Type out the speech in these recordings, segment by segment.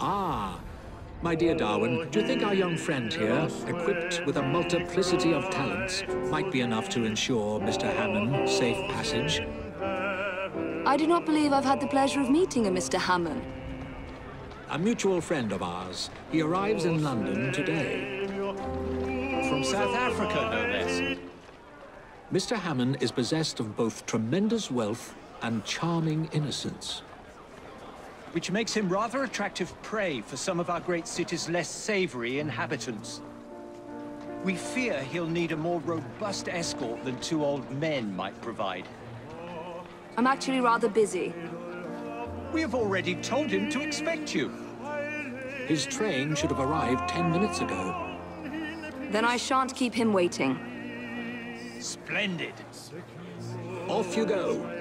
Ah, my dear Darwin, do you think our young friend here, equipped with a multiplicity of talents, might be enough to ensure Mr. Harmon safe passage? I do not believe I've had the pleasure of meeting a Mr. Harmon. A mutual friend of ours. He arrives in London today. From South Africa, no less. Mr. Harmon is possessed of both tremendous wealth and charming innocence. Which makes him rather attractive prey for some of our great city's less savory inhabitants. We fear he'll need a more robust escort than two old men might provide. I'm actually rather busy. We have already told him to expect you. His train should have arrived ten minutes ago. Then I shan't keep him waiting. Splendid. Off you go.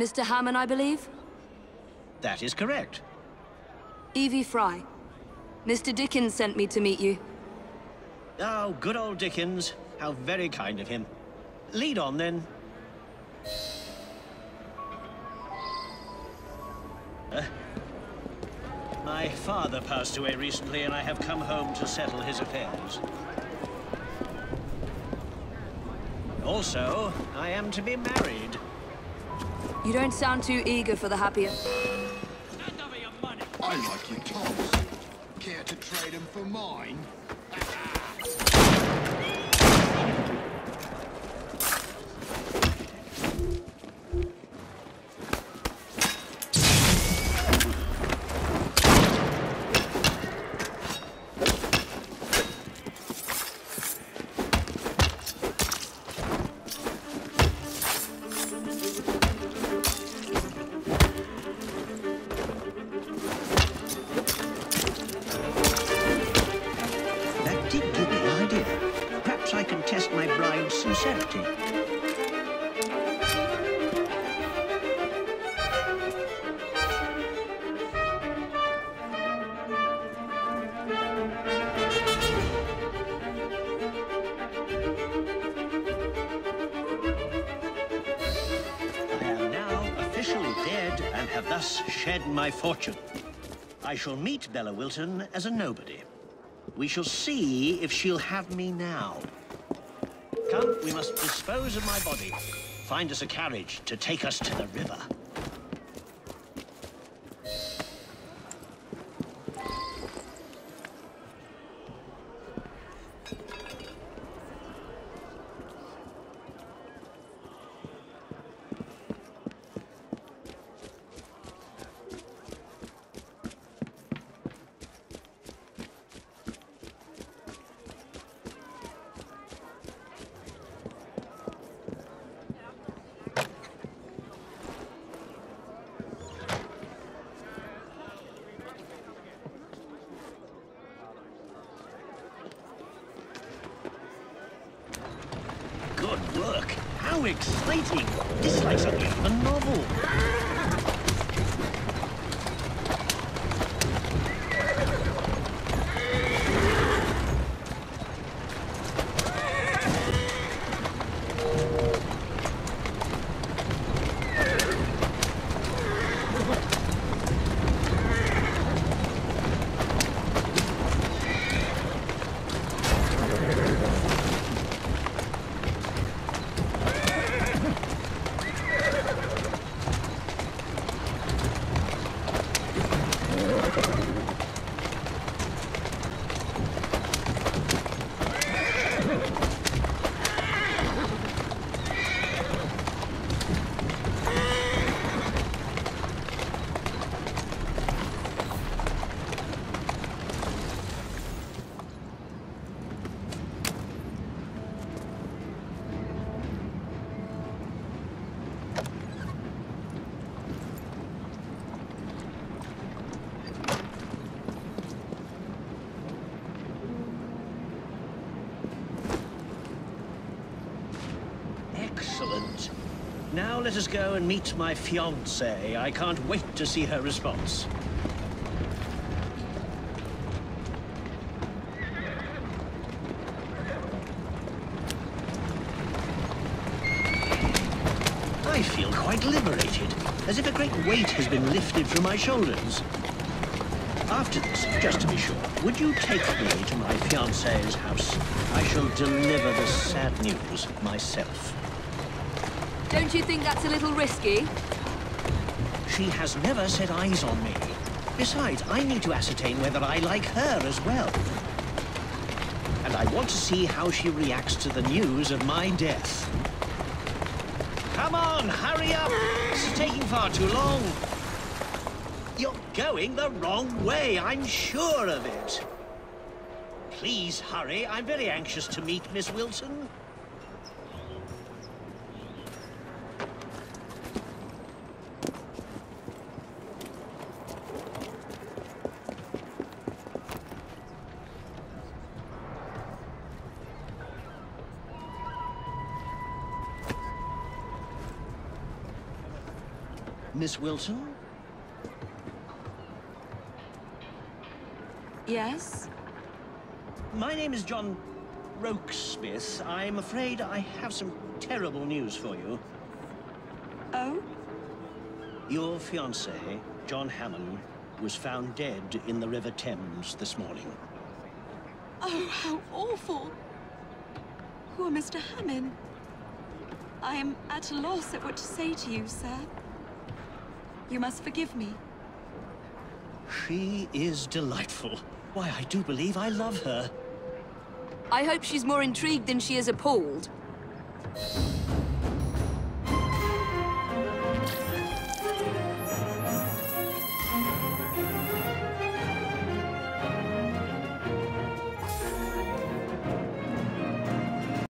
Mr. Harmon, I believe? That is correct. Evie Fry. Mr. Dickens sent me to meet you. Oh, good old Dickens. How very kind of him. Lead on, then. Uh, my father passed away recently, and I have come home to settle his affairs. Also, I am to be married. You don't sound too eager for the happier. I like your tops. Care to trade them for mine? Thus shed my fortune. I shall meet Bella Wilfer as a nobody. We shall see if she'll have me now. Come, we must dispose of my body. Find us a carriage to take us to the river. Exciting. This is like something a novel. Excellent. Now let us go and meet my fiancée. I can't wait to see her response. I feel quite liberated, as if a great weight has been lifted from my shoulders. After this, just to be sure, would you take me to my fiancée's house? I shall deliver the sad news myself. Don't you think that's a little risky? She has never set eyes on me. Besides, I need to ascertain whether I like her as well. And I want to see how she reacts to the news of my death. Come on, hurry up! This is taking far too long. You're going the wrong way, I'm sure of it. Please hurry, I'm very anxious to meet Miss Wilfer. Miss Wilfer? Yes? My name is John Rokesmith. I'm afraid I have some terrible news for you. Oh? Your fiancé, John Harmon, was found dead in the River Thames this morning. Oh, how awful! Poor Mr. Harmon. I am at a loss at what to say to you, sir. You must forgive me. She is delightful. Why, I do believe I love her. I hope she's more intrigued than she is appalled.